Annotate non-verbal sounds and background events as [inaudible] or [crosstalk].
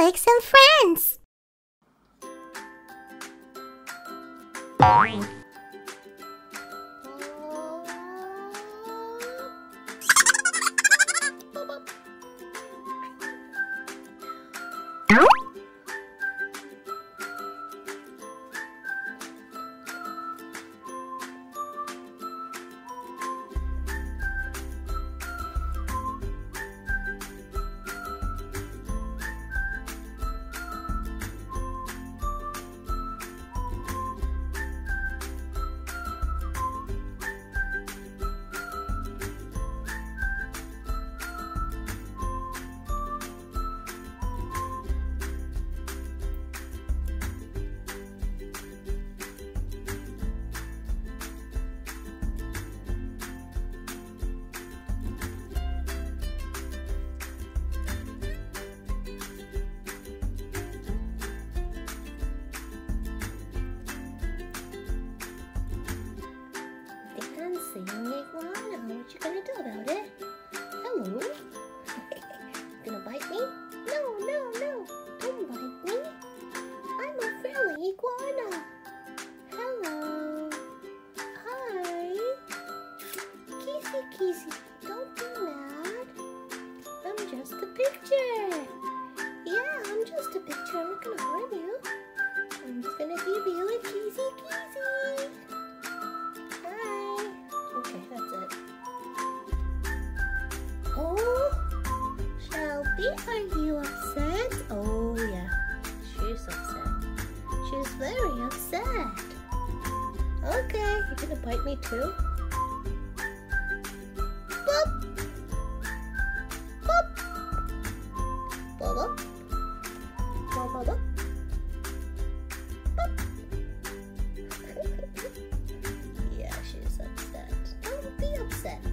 Alex and friends. Dancing iguana. What you gonna do about it? Hello. [laughs] gonna bite me? No, no, no. Don't bite me. I'm a friendly iguana. Hello. Hi. Kissy, kissy. Don't be mad. I'm just a picture. Yeah, I'm just a picture. I'm not gonna harm Are you upset? Oh yeah, she's upset. She's very upset. Okay, you gonna bite me too? Boop! Boop! Boop! Boop! Boop! Boop! [laughs] yeah, she's upset. Don't be upset.